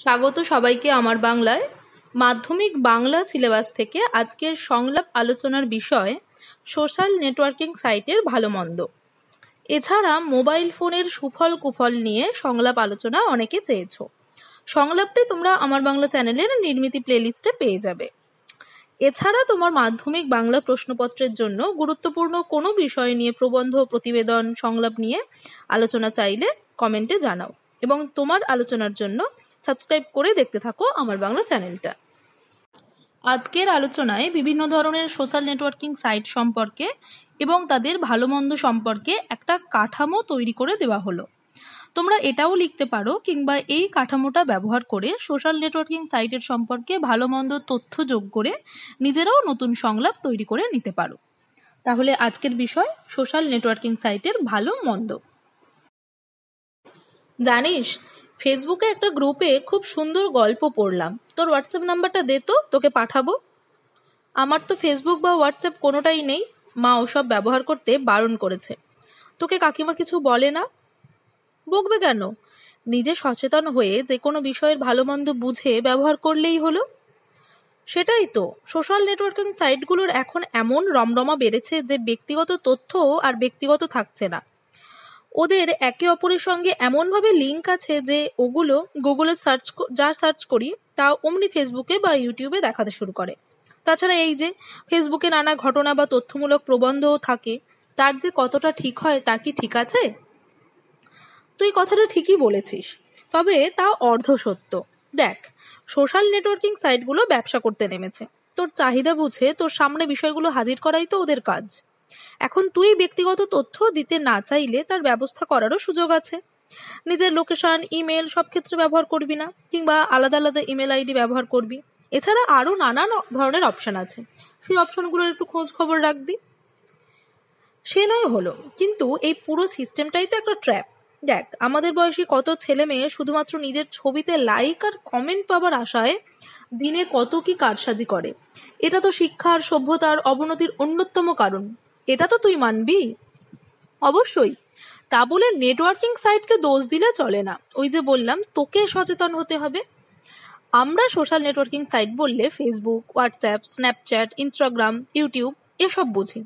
স্বাগত সবাইকে আমার বাংলায়। মাধ্যমিক বাংলা সিলেবাস থেকে আজকের সংলাপ আলোচনার বিষয়, সোশ্যাল নেটওয়ার্কিং সাইটের ভালো মন্দ এছাড়া মোবাইল ফোনের সুফল কুফল নিয়ে সংলাপ আলোচনা অনেকে চেয়েছ। সংলাপটি তোমরা আমার বাংলা চ্যানেলের নির্মিতি প্লেলিস্টে পেয়ে যাবে। এছাড়া তোমার মাধ্যমিক বাংলা প্রশ্নপত্রের জন্য গুরুত্বপূর্ণ কোনো বিষয় নিয়ে প্রবন্ধ, প্রতিবেদন, সংলাপ নিয়ে আলোচনা চাইলে কমেন্টে জানাও। এবং তোমার আলোচনার জন্য সাবস্ক্রাইব করে দেখতে থাকো আমার বাংলা চ্যানেলটা। আজকের আলোচনায় বিভিন্ন ধরনের সোশ্যাল নেটওয়ার্কিং সাইট সম্পর্কে এবং তাদের ভালো মন্দ সম্পর্কে একটা কাঠামো তৈরি করে দেওয়া হলো। তোমরা এটাও লিখতে পারো কিংবা এই কাঠামোটা ব্যবহার করে সোশ্যাল নেটওয়ার্কিং সাইটের সম্পর্কে ভালো মন্দ তথ্য যোগ করে নিজেরাও নতুন সংলাপ তৈরি করে নিতে পারো। তাহলে আজকের বিষয়, সোশ্যাল নেটওয়ার্কিং সাইটের ভালো মন্দ। জানিস ফেসবুকে একটা গ্রুপে খুব সুন্দর গল্প পড়লাম। তোর হোয়াটসঅ্যাপ নাম্বারটা দে তো, তোকে পাঠাবো। আমার তো ফেসবুক বা হোয়াটসঅ্যাপ কোনোটাই নেই। মা ওসব ব্যবহার করতে বারণ করেছে। তোকে কাকিমা কিছু বলে না? বকবে কেন? নিজে সচেতন হয়ে যে কোনো বিষয়ের ভালো মন্দ বুঝে ব্যবহার করলেই হলো। সেটাই তো সোশ্যাল নেটওয়ার্কিং সাইটগুলোর এখন এমন রমরমা বেড়েছে যে ব্যক্তিগত তথ্য আর ব্যক্তিগত থাকছে না। ওদের একে অপরের সঙ্গে এমনভাবে লিঙ্ক আছে যে ওগুলো গুগলে সার্চ যা সার্চ করি, তা অমনি ফেসবুকে বা ইউটিউবে দেখাতে শুরু করে। তাছাড়া এই যে ফেসবুকে নানা ঘটনা বা তথ্যমূলক প্রবন্ধও থাকে, তার যে কতটা ঠিক হয়, তা কি ঠিক আছে? তুই কথাটা ঠিকই বলেছিস, তবে তা অর্ধ সত্য দেখ সোশ্যাল নেটওয়ার্কিং সাইটগুলো ব্যবসা করতে নেমেছে। তোর চাহিদা বুঝে তোর সামনে বিষয়গুলো হাজির করাই তো ওদের কাজ। এখন তুই ব্যক্তিগত তথ্য দিতে না চাইলে তার ব্যবস্থা করারও সুযোগ আছে। নিজের লোকেশন, ইমেল সব ক্ষেত্রে ব্যবহার করবি না, কিংবা আলাদা আলাদা ইমেল আইডি ব্যবহার করবি। এছাড়া আরও নানান ধরনের অপশন আছে। সেই অপশনগুলোর একটু খোঁজ খবর রাখবি। সে নয় হলো, কিন্তু এই পুরো সিস্টেমটাই তো একটা ট্র্যাপ। দেখ, আমাদের বয়সী কত ছেলে মেয়ে শুধুমাত্র নিজের ছবিতে লাইক আর কমেন্ট পাবার আশায় দিনে কত কি কারসাজি করে। এটা তো শিক্ষার সভ্যতার অবনতির অন্যতম কারণ। এটা তো তুই মানবি। অবশ্যই। তা বলে নেটওয়ার্কিং সাইটকে দোষ দিলে চলে না। ওই যে বললাম, তোকে সচেতন হতে হবে। আমরা সোশ্যাল নেটওয়ার্কিং সাইট বললে Facebook WhatsApp Snapchat Instagram YouTube এসব বুঝি।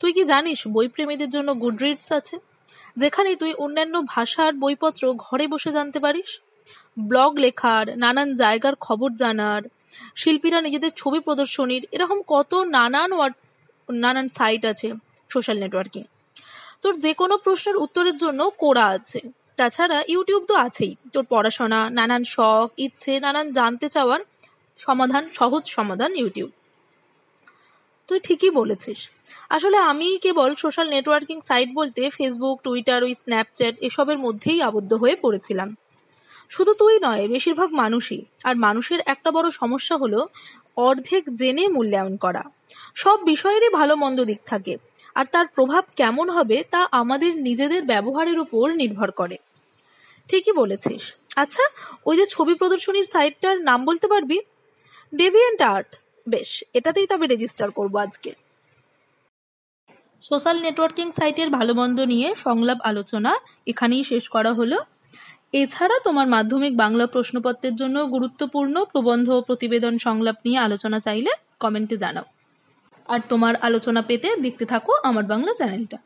তুই কি জানিস, বইপ্রেমীদের জন্য গুড রিডস আছে? যেখানে তুই অন্যান্য ভাষার বইপত্র ঘরে বসে জানতে পারিস। ব্লগ লেখার, নানান জায়গার খবর জানার, শিল্পীরা নিজেদের ছবি প্রদর্শনীর, এরকম কত নানান নানান সাইট আছে সোশ্যাল নেটওয়ার্কিং তোর যে কোনো প্রশ্নের উত্তরের জন্য কোরা আছে। তাছাড়া ইউটিউব তো আছেই। তোর পড়াশোনা, নানান শখ, ইচ্ছে, নানান জানতে চাওয়ার সমাধান, সহজ সমাধান ইউটিউব। তুই ঠিকই বলেছিস। আসলে আমি কেবল সোশ্যাল নেটওয়ার্কিং সাইট বলতে ফেসবুক টুইটার ওই স্ন্যাপচ্যাট এসবের মধ্যেই আবদ্ধ হয়ে পড়েছিলাম। শুধু তুই নয়, বেশিরভাগ মানুষই। আর মানুষের একটা বড় সমস্যা হলো অর্ধেক জেনে মূল্যায়ন করা। সব বিষয়েরই ভালো মন্দ দিক থাকে। আর তার প্রভাব কেমন হবে তা আমাদের নিজেদের ব্যবহারের উপর নির্ভর করে। ঠিকই বলেছিস। আচ্ছা ওই যে ছবি প্রদর্শনীর সাইটটার নাম বলতে পারবি? ডেভিয়েন্ট আর্ট বেশ, এটাতেই তবে রেজিস্টার করব আজকে। সোশ্যাল নেটওয়ার্কিং সাইটের ভালো মন্দ নিয়ে সংলাপ আলোচনা এখানেই শেষ করা হলো। এছাড়া তোমার মাধ্যমিক বাংলা প্রশ্নপত্রের জন্য গুরুত্বপূর্ণ প্রবন্ধ প্রতিবেদন সংলাপ নিয়ে আলোচনা চাইলে কমেন্টে জানাও। আর তোমার আলোচনা পেতে দেখতে থাকো আমার বাংলা চ্যানেলটা।